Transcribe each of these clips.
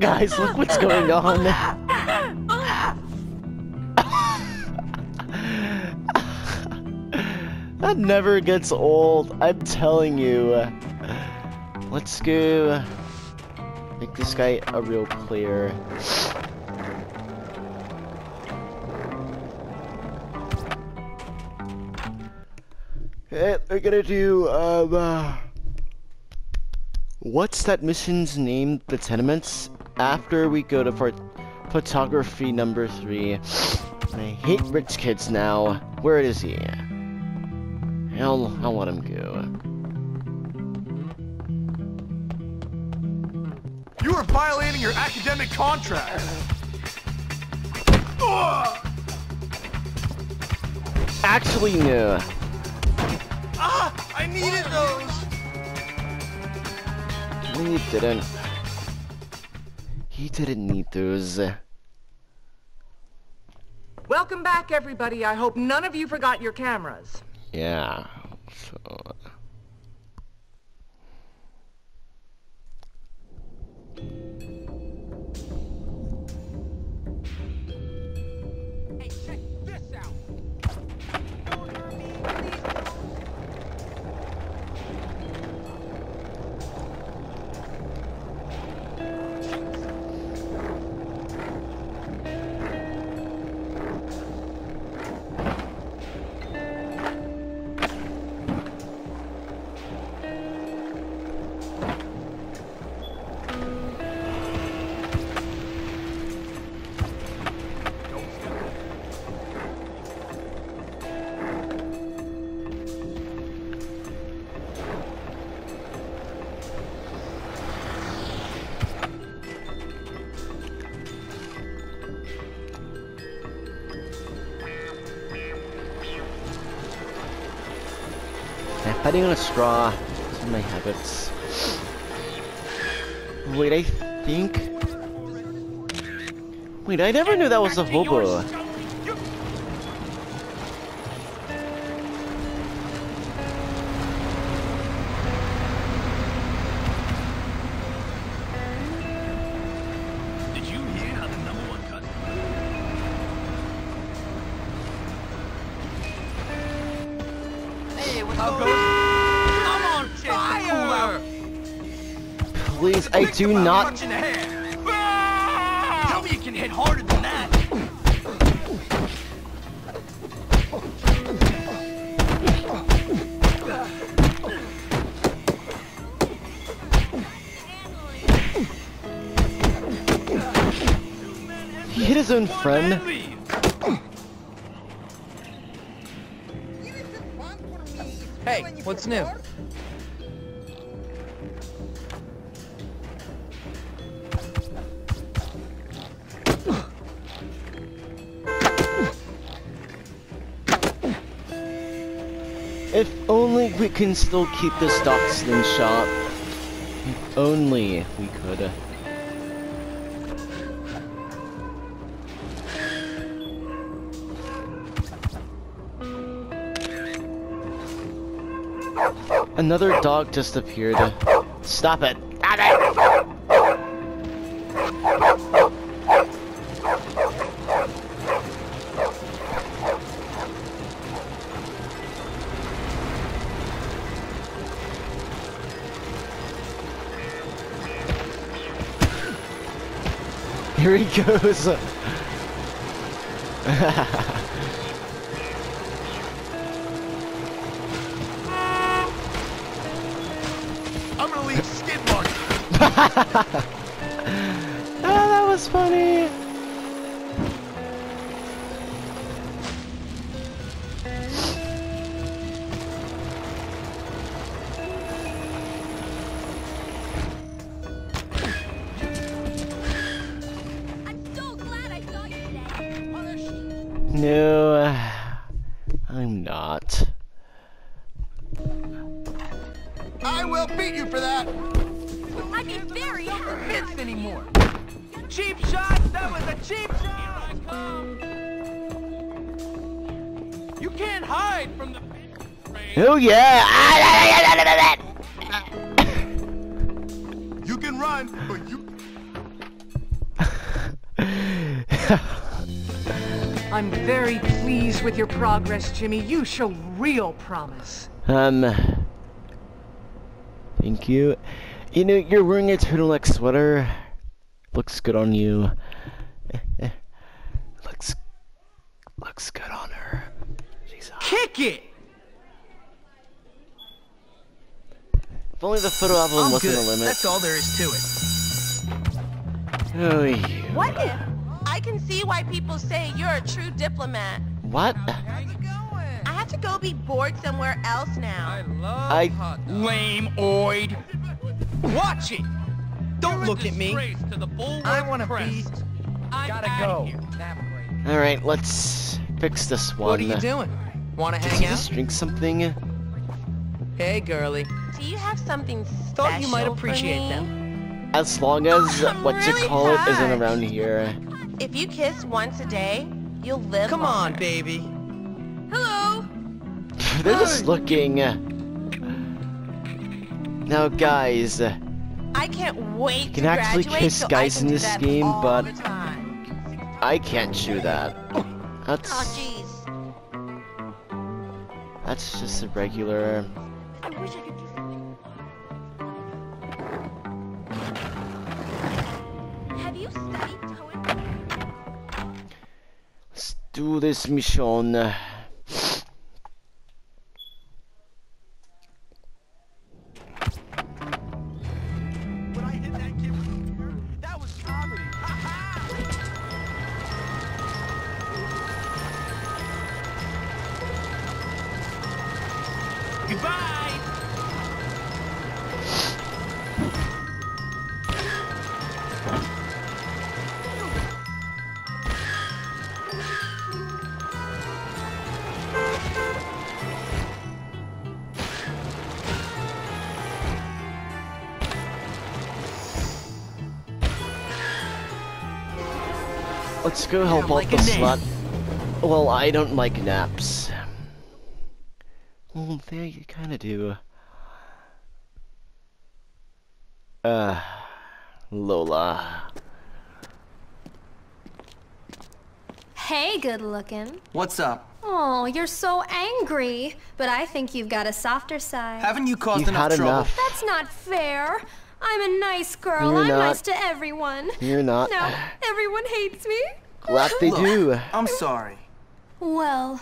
Guys, look what's going on. that never gets old, I'm telling you. Let's go make this guy a real player. Okay, we're gonna do, um, uh, what's that mission's name? The tenements? After we go to phot photography number three. I hate rich kids now. Where is he? I'll, I'll let him go. You are violating your academic contract. Actually, no. Ah, I needed those. He didn't. He didn't need those. Welcome back, everybody. I hope none of you forgot your cameras. Yeah. So. Fighting on a straw. Are my habits. Wait, I think. Wait, I never knew that was a hobo. Do not. punch in the head. Ah! Tell me you can hit harder than that. He hit his own friend. Hey, what's new? Can still keep this Dachshund shop. If only we could. Another dog just appeared. Stop it! Stop it! Here he goes. I'm gonna leave skid marks. Ah, that was funny. I will beat you for that. I'd be very happy. Convinced anymore. Cheap shot! That was a cheap shot! You can't hide from the Oh yeah! You can run, but you I'm very pleased with your progress, Jimmy. You show real promise. Um, thank you. You know, you're wearing a turtleneck sweater. Looks good on you. looks, looks good on her. She's hot. Kick it! If only the photo album I'm wasn't good. a limit. That's all there is to it. Oh, you. What if? I can see why people say you're a true diplomat. What? I have to go be bored somewhere else now. I. love i caught Lame oid. Watch it! Don't look at me. I wanna be... I gotta go. Alright, let's fix this one. What are you doing? Wanna hang you out? just drink something? Hey, girlie. Do you have something special Thought you might appreciate them. As long as I'm what you really call it isn't around here. If you kiss once a day, you'll live Come on, baby. Hello. They're just looking. Now, guys, uh, I can't wait You can to actually kiss so guys in this game, but- I can't chew that. That's Oh, that's just a regular. I wish I could do something. Have you studied? Let's do this mission. Let's go help out like the slut. Well, I don't like naps. Well, there you kind of do. Uh, Lola. Hey, good looking. What's up? Oh, you're so angry. But I think you've got a softer side. Haven't you caused You've enough had trouble? enough. That's not fair. I'm a nice girl. You're I'm not. nice to everyone. You're not. No, everyone hates me. Glad they Look, do. I'm sorry. Well,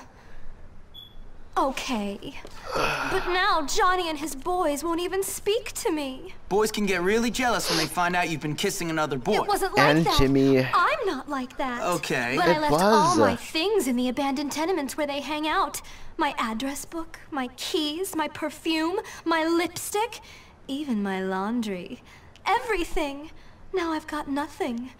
okay. But now Johnny and his boys won't even speak to me. Boys can get really jealous when they find out you've been kissing another boy. It wasn't like And that. Jimmy. I'm not like that. Okay. But I It left all my things in the abandoned tenements where they hang out. My address book, my keys, my perfume, my lipstick, even my laundry. Everything. Now I've got nothing.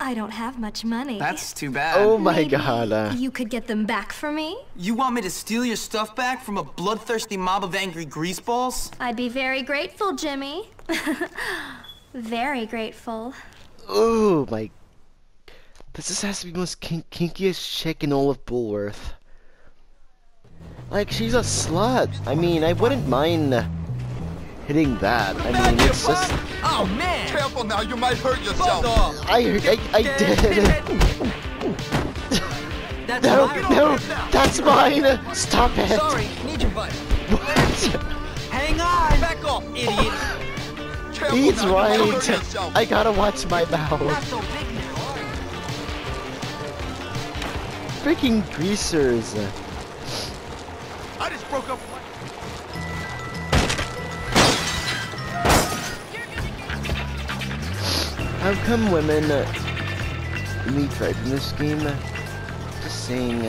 I don't have much money. That's too bad. Oh my Maybe god. Uh, You could get them back for me? You want me to steal your stuff back from a bloodthirsty mob of angry greaseballs? I'd be very grateful, Jimmy. very grateful. oh my. This just has to be the most kink kinkiest chick in all of Bullworth. Like, she's a slut. I mean, I wouldn't mind hitting that. I mean, it's just. Oh, man! Careful now, you might hurt yourself. off! I, I, I did. That's No, no, that's mine. Stop it. Sorry, need your butt. What? Hang on! Back off, idiot! Careful He's now, you might hurt right. I gotta watch my mouth. Not so big now. Freaking greasers. I just broke up. How come women uh, need right in this game? Just saying.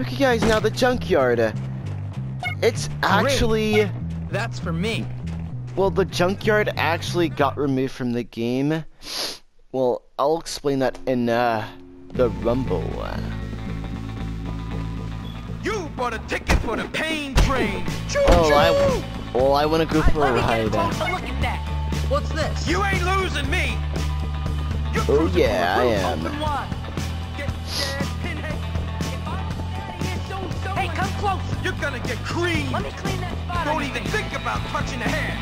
Okay, guys, now the junkyard. It's actually. That's for me. Well, the junkyard actually got removed from the game. Well, I'll explain that in uh, the Rumble. You bought a ticket for the pain train. Choo Oh, I. Well, I want to go for a Let me ride. a closer uh. look at that. What's this? You ain't losing me. You're Oh yeah, I am. Open wide. Get scared, pinhead. If I don't get out of here soon, someone... Hey, come closer. You're gonna get creamed. Let me clean that spot Don't even think about touching the hair.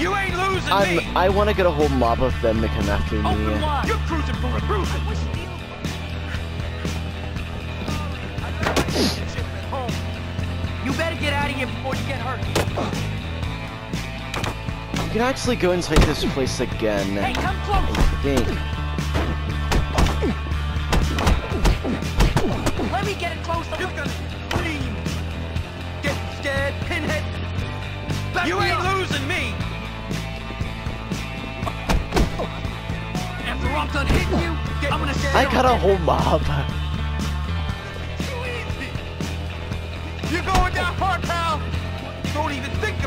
You ain't losing I'm, me! I want to get a whole mob of them to come after Open me. wide! You're cruising for a cruising! Get out of here before you get hurt. You can actually go inside this place again. Hey, come I close! think. Let me get it closer. You're gonna scream. Get scared, pinhead. Back you ain't up. losing me. After I'm done hitting you, get, I'm gonna say I got a whole mob.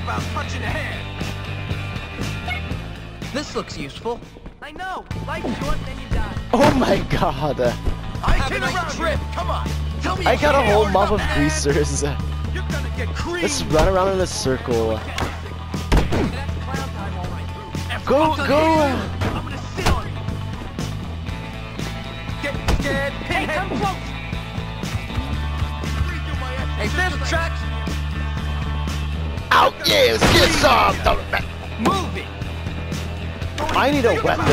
About punching a hand. This looks useful. I know. Life's short, then you die. Oh my god. I Have a can nice around trip. here. Come on. Tell me I got a whole mob of nothing. greasers. You're gonna get creamed. Let's run around in a circle. That's clown time, all right. After Go, go. I'm gonna sit on you. Get scared, pinhead. Hey, come close. Hey, there's tracks. Out, yes, get some. Move it. I need a weapon.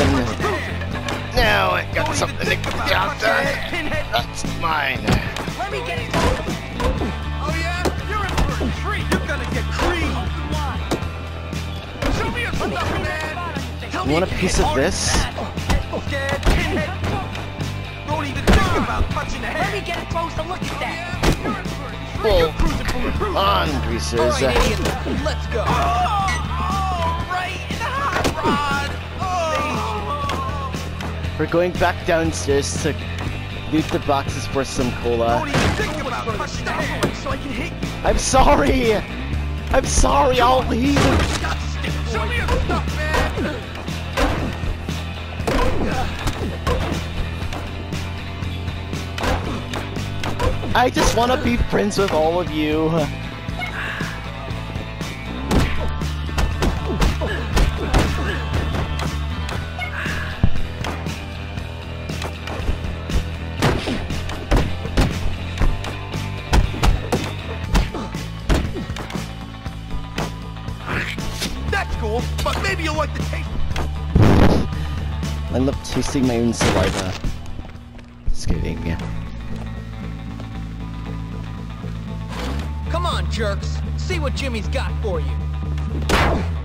Now I got something to get about out there. That's mine. Let me get it. Oh yeah? You're in for a treat. You're gonna get creamed. Show me your stuff, man. You want a piece of this? than that. Get scared, pinhead. Don't even think about punching a head. Let me get a closer look at that. You're in for uh, a treat. Full. You're cruising for a cruise. On, greasers. right, idiot. Let's go. Oh, oh, right in the hot rod. Oh. We're going back downstairs to loot the boxes for some cola. Don't even think about punching a head so I can hit you. I'm sorry. I'm sorry. I'll leave. Show me your stuff, man. I just want to be friends with all of you. That's cool, but maybe you'll like the taste. I love tasting my own saliva. Jerks. See what Jimmy's got for you.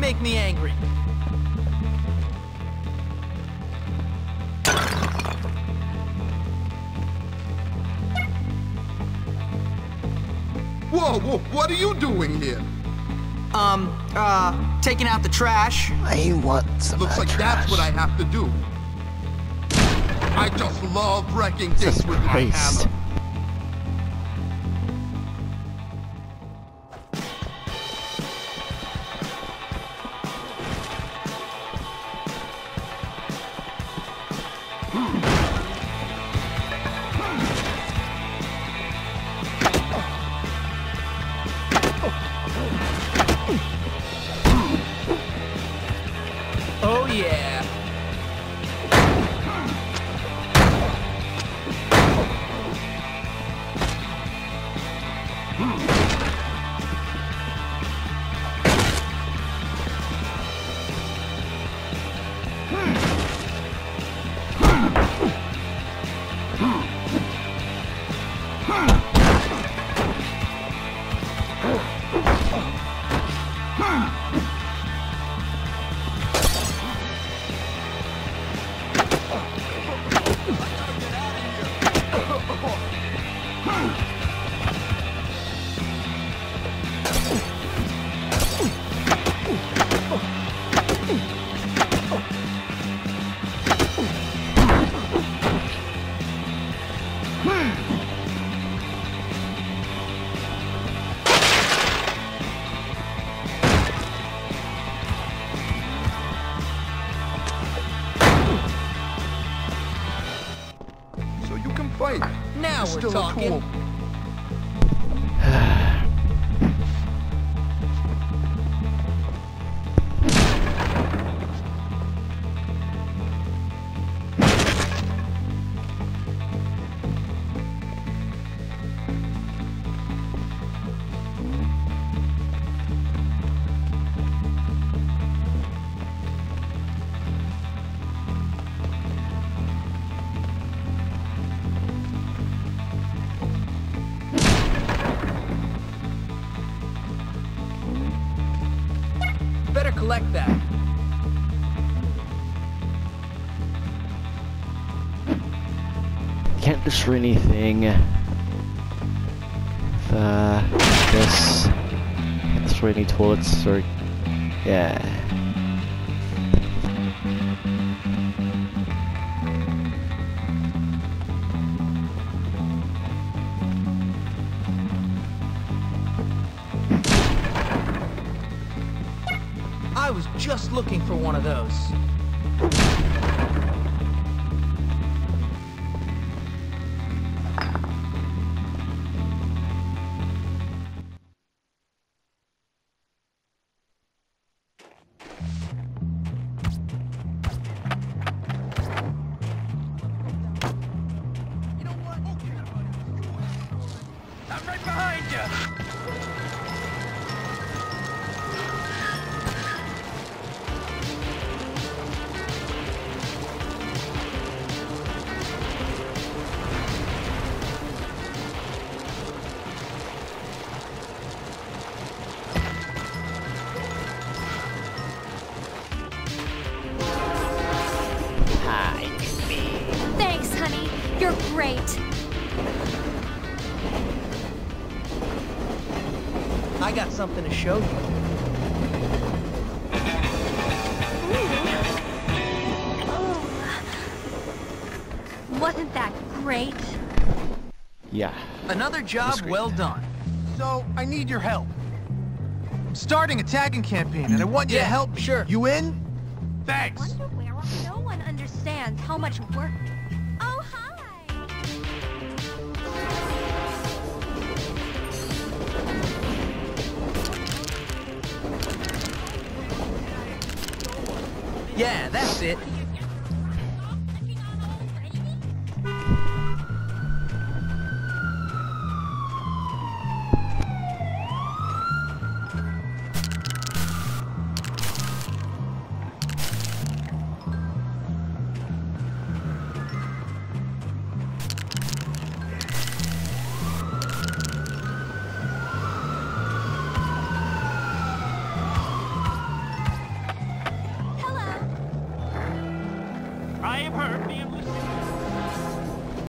Make me angry. Whoa, whoa, what are you doing here? Um, uh, taking out the trash. I want some Looks of like that that's what I have to do. I just love wrecking Jesus things with my Christ. hammer. Talking. cool. Can't anything. Uh, this. Can't destroy any toilets or. Yeah. I was just looking for one of those. I'm right behind you. Show you. Wasn't that great? Yeah. Another job well done. So, I need your help. I'm starting a tagging campaign, and I want you to help me. sure. You in? Thanks. Wonder where no one understands how much work. Yeah,